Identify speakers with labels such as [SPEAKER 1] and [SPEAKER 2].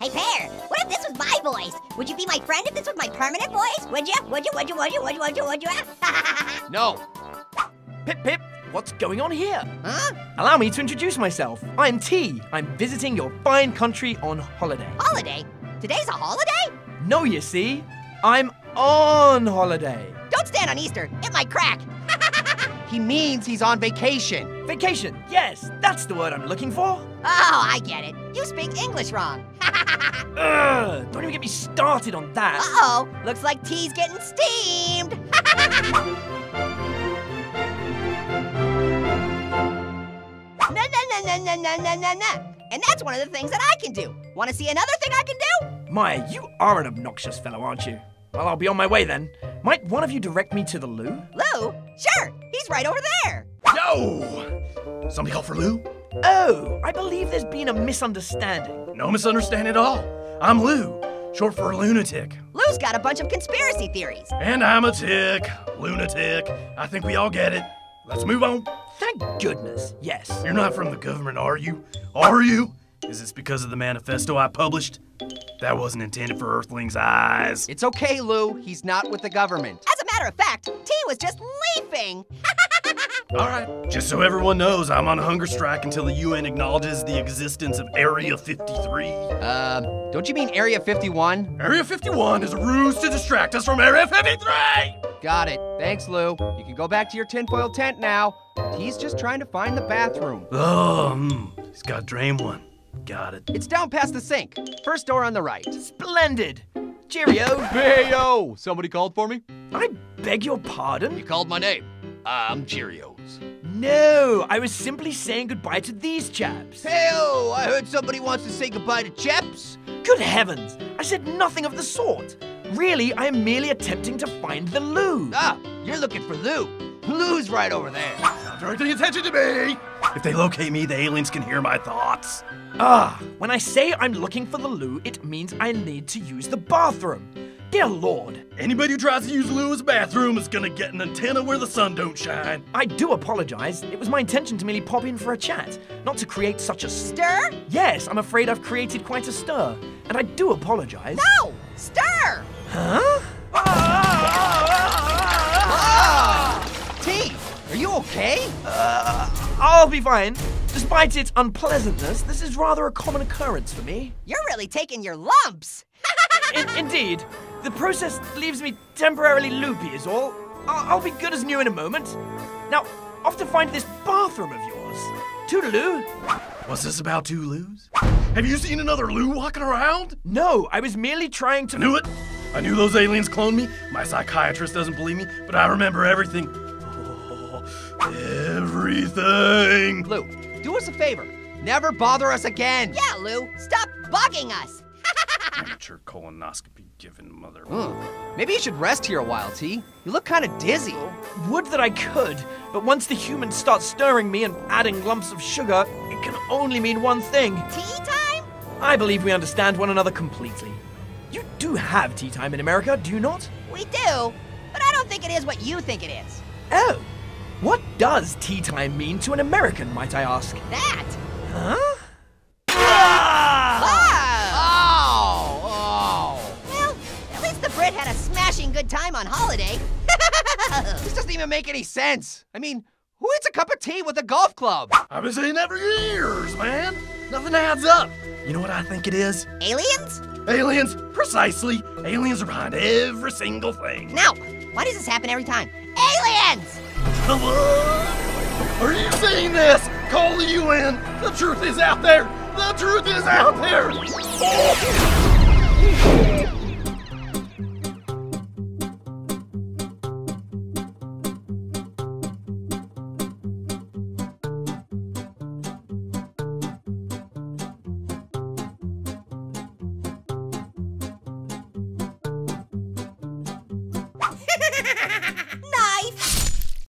[SPEAKER 1] Hey, Pear, what if this was my voice? Would you be my friend if this was my permanent voice? Would you? Would you? Would you? Would you? Would you? Would you? Would you?
[SPEAKER 2] No.
[SPEAKER 3] Pip Pip, what's going on here?
[SPEAKER 1] huh?
[SPEAKER 3] Allow me to introduce myself. I'm Tea. I'm visiting your fine country on holiday.
[SPEAKER 1] Holiday? Today's a holiday?
[SPEAKER 3] No, you see, I'm on holiday.
[SPEAKER 1] Don't stand on Easter. It might crack.
[SPEAKER 2] He means he's on vacation.
[SPEAKER 3] Vacation, yes, that's the word I'm looking for.
[SPEAKER 1] Oh, I get it. You speak English wrong.
[SPEAKER 3] Ugh, don't even get me started on that.
[SPEAKER 1] Uh-oh, looks like tea's getting steamed. na na na na na na na na na. And that's one of the things that I can do. Want to see another thing I can do?
[SPEAKER 3] Maya, you are an obnoxious fellow, aren't you? Well, I'll be on my way then. Might one of you direct me to the loo?
[SPEAKER 1] Lou? Sure, he's right over there.
[SPEAKER 4] Yo! Somebody call for Lou?
[SPEAKER 3] Oh, I believe there's been a misunderstanding.
[SPEAKER 4] No misunderstanding at all. I'm Lou, short for lunatic.
[SPEAKER 1] Lou's got a bunch of conspiracy theories.
[SPEAKER 4] And I'm a tick. Lunatic. I think we all get it. Let's move on.
[SPEAKER 3] Thank goodness, yes.
[SPEAKER 4] You're not from the government, are you? Are you? Is this because of the manifesto I published? That wasn't intended for Earthlings' eyes.
[SPEAKER 2] It's okay, Lou. He's not with the government.
[SPEAKER 1] As a matter of fact, Tea was just leaping.
[SPEAKER 4] All right. Just so everyone knows, I'm on a hunger strike until the UN acknowledges the existence of Area 53.
[SPEAKER 2] Uh, don't you mean Area 51?
[SPEAKER 4] Area 51 is a ruse to distract us from Area 53!
[SPEAKER 2] Got it. Thanks, Lou. You can go back to your tinfoil tent now. He's just trying to find the bathroom.
[SPEAKER 4] Oh, mm, he's got Dream One. Got it.
[SPEAKER 2] It's down past the sink. First door on the right.
[SPEAKER 3] Splendid. Cheerio.
[SPEAKER 5] Hey yo! Somebody called for me?
[SPEAKER 3] I beg your pardon?
[SPEAKER 5] You called my name. I'm Cheerios.
[SPEAKER 3] No, I was simply saying goodbye to these chaps.
[SPEAKER 2] Heyo! I heard somebody wants to say goodbye to Chaps.
[SPEAKER 3] Good heavens, I said nothing of the sort. Really, I am merely attempting to find the loo.
[SPEAKER 2] Ah, you're looking for Lou. Lou's right over there.
[SPEAKER 4] Stop directing attention to me! If they locate me, the aliens can hear my thoughts.
[SPEAKER 3] Ah, when I say I'm looking for the loo, it means I need to use the bathroom. Dear Lord,
[SPEAKER 4] Anybody who tries to use Lou's bathroom is gonna get an antenna where the sun don't shine.
[SPEAKER 3] I do apologize. It was my intention to merely pop in for a chat, not to create such a
[SPEAKER 1] Stir?
[SPEAKER 3] Yes, I'm afraid I've created quite a stir, and I do apologize.
[SPEAKER 1] No! Stir!
[SPEAKER 3] Huh?
[SPEAKER 2] Tea, are you okay?
[SPEAKER 3] Uh, I'll be fine. Despite its unpleasantness, this is rather a common occurrence for me.
[SPEAKER 1] You're really taking your lumps.
[SPEAKER 3] In- indeed, the process leaves me temporarily loopy, is all. I'll-, I'll be good as new in a moment. Now, off to find this bathroom of yours. Toodaloo.
[SPEAKER 4] What's this about two Lou's? Have you seen another loo walking around?
[SPEAKER 3] No, I was merely trying to.
[SPEAKER 4] I knew it. I knew those aliens cloned me. My psychiatrist doesn't believe me, but I remember everything. Oh, everything.
[SPEAKER 2] Lou, do us a favor. Never bother us again.
[SPEAKER 1] Yeah, Lou, stop bugging us.
[SPEAKER 4] Amateur colonoscopy given mother.
[SPEAKER 2] Hmm. Maybe you should rest here a while, Tea. You look kind of dizzy.
[SPEAKER 3] Would that I could, but once the humans start stirring me and adding lumps of sugar, it can only mean one thing.
[SPEAKER 1] Tea time?
[SPEAKER 3] I believe we understand one another completely. You do have tea time in America, do you not?
[SPEAKER 1] We do, but I don't think it is what you think it is.
[SPEAKER 3] Oh, what does tea time mean to an American, might I ask?
[SPEAKER 1] That.
[SPEAKER 3] Huh?
[SPEAKER 1] At least the Brit had a smashing good time on holiday.
[SPEAKER 2] oh. This doesn't even make any sense. I mean, who eats a cup of tea with a golf club?
[SPEAKER 4] I've been saying that for years, man. Nothing adds up. You know what I think it is?
[SPEAKER 1] Aliens?
[SPEAKER 4] Aliens, precisely. Aliens are behind every single thing.
[SPEAKER 1] Now, why does this happen every time? Aliens!
[SPEAKER 4] Hello? Are you seeing this? Call the UN. The truth is out there. The truth is out there.